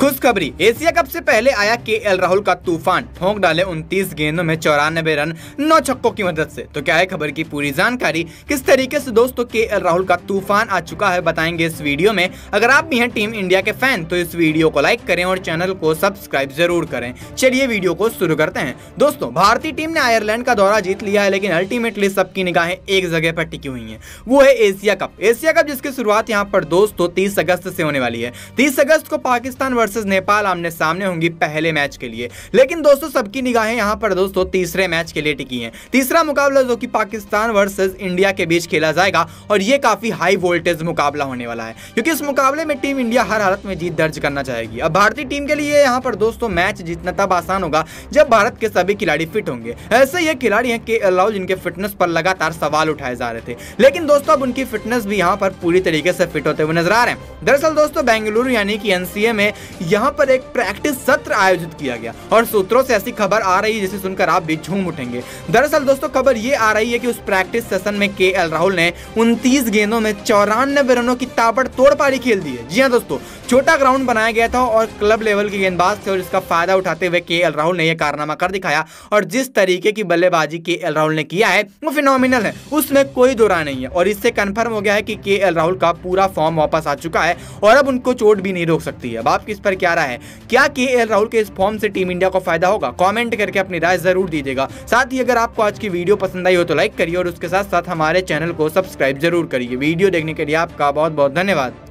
खुशखबरी, Asia cup से पहले आया के एल राहुल का तूफ़ान। ठोंक डाले 29 गेंदों में चौरानबे रन, नौ छक्कों की मदद से। तो क्या है खबर की पूरी जानकारी? किस तरीके से दोस्तों के एल राहुल का तूफ़ान आ चुका है बताएँगे इस वीडियो में। अगर आप भी हैं टीम इंडिया के फ़ैन तो इस वीडियो को लाइक करें और चैनल को सब्सक्राइब ज़रूर करें। चलिए वीडियो को शुरू करते हैं। दोस्तों, भारतीय टीम ने आयरलैंड का दौरा जीत लिया है, लेकिन अल्टीमेटली सबकी निगाहें एक जगह पर टिकी हुई है। वो है एशिया कप। एशिया कप जिसकी शुरुआत यहाँ पर दोस्तों तीस अगस्त से होने वाली है। तीस अगस्त को पाकिस्तान वर्सेज नेपाल आमने सामने होंगी पहले मैच के लिए। लेकिन दोस्तों, सबकी निगाहें यहाँ पर दोस्तों तीसरे मैच के लिए टिकी हैं। तीसरा मुकाबला जो कि पाकिस्तान वर्सेज इंडिया के बीच खेला जाएगा, और ये काफ़ी हाई वोल्टेज मुकाबला होने वाला है। क्योंकि इस मुकाबले में टीम इंडिया हर हालत में जीत दर्ज करना चाहेगी। अब भारतीय टीम के लिए यहाँ पर दोस्तों मैच जीतना तब आसान होगा जब भारत के सभी खिलाड़ी फिट होंगे। ऐसे ये खिलाड़ी हैं के अलाउ जिनके फिटनेस पर लगातार सवाल उठाए जा रहे थे। लेकिन दोस्तों, अब उनकी फिटनेस भी यहाँ पर पूरी तरीके से फिट होते हुए नज़र आ रहे हैं। दरअसल दोस्तों, बेंगलुरु यानी कि एनसीए में यहाँ पर एक प्रैक्टिस सत्र आयोजित किया गया। और सूत्रों से ऐसी खबर आ रही है जिसे सुनकर आप भी झूम उठेंगे। दरअसल दोस्तों, खबर ये आ रही है कि उस प्रैक्टिस सेशन में के एल राहुल ने उनतीस गेंदों में चौरानबे रनों की ताबड़ तोड़ पारी खेल दी है। जी हाँ दोस्तों छोटा ग्राउंड बनाया गया था और क्लब लेवल के गेंदबाज थे और इसका फ़ायदा उठाते हुए के एल राहुल ने यह कारनामा कर दिखाया। और जिस तरीके की बल्लेबाजी के एल राहुल ने किया है, वो फिनोमिनल है। उसमें कोई दो नहीं है और इससे कन्फर्म हो गया है कि के एल राहुल का पूरा फॉर्म वापस आ चुका है और अब उनको चोट भी नहीं रोक सकती है। अब आपकी इस पर क्या रहा है? क्या के एल राहुल के इस फॉर्म से टीम इंडिया को फ़ायदा होगा? कॉमेंट करके अपनी राय ज़रूर दीजिएगा। साथ ही अगर आपको आज की वीडियो पसंद आई हो तो लाइक करिए और उसके साथ साथ हमारे चैनल को सब्सक्राइब ज़रूर करिए। वीडियो देखने के लिए आपका बहुत बहुत धन्यवाद।